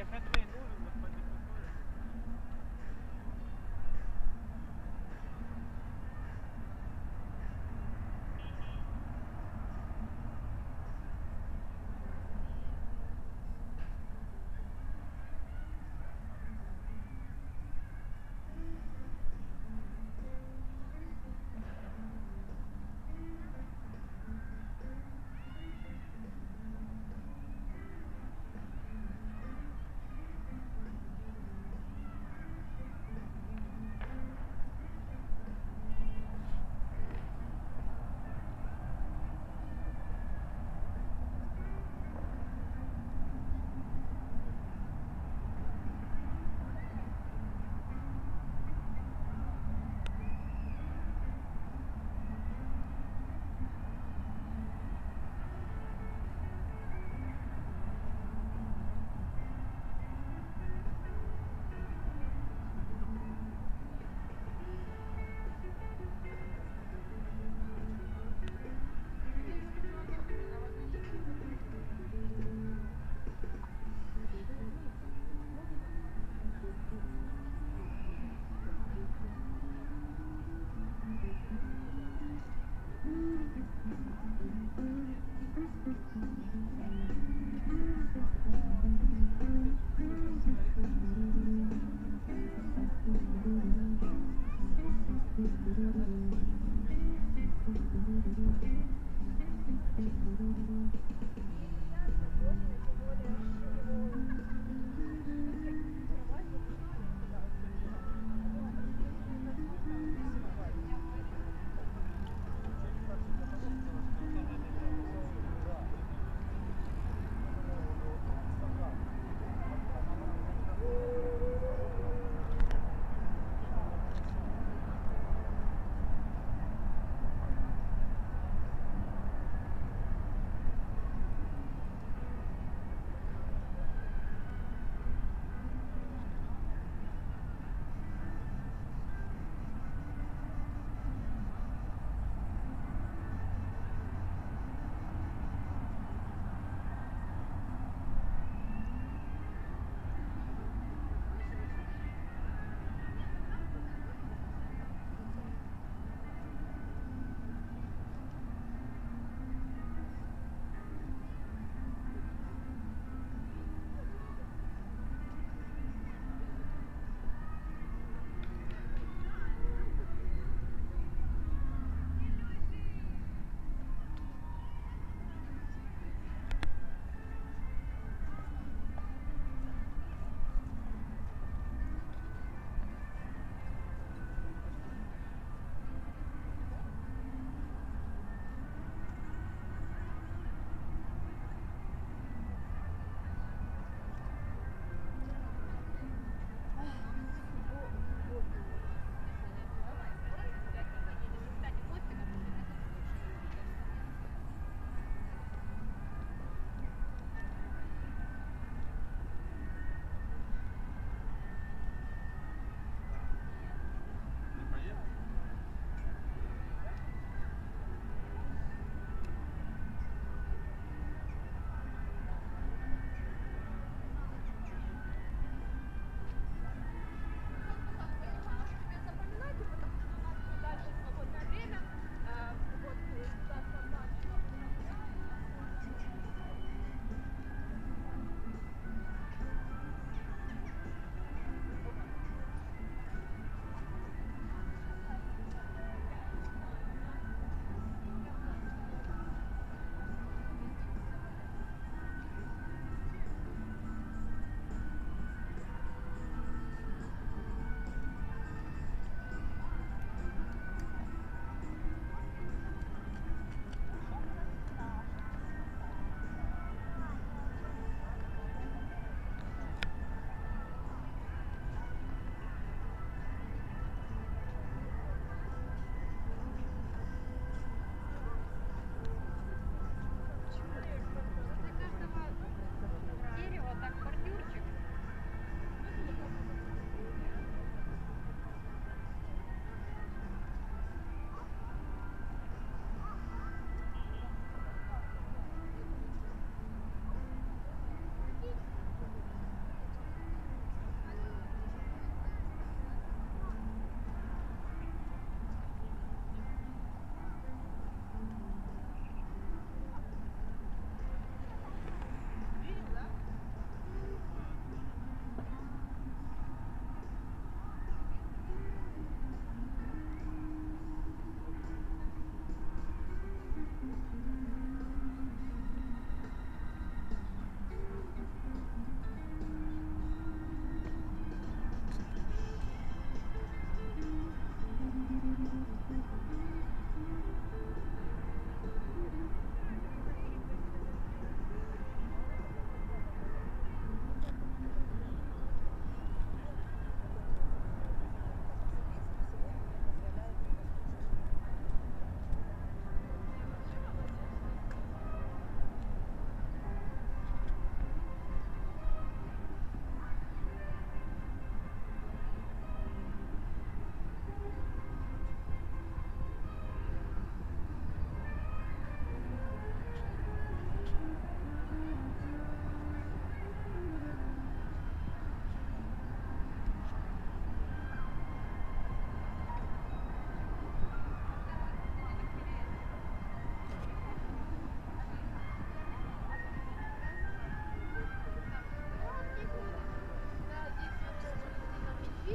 Jeffrey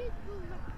Thank you.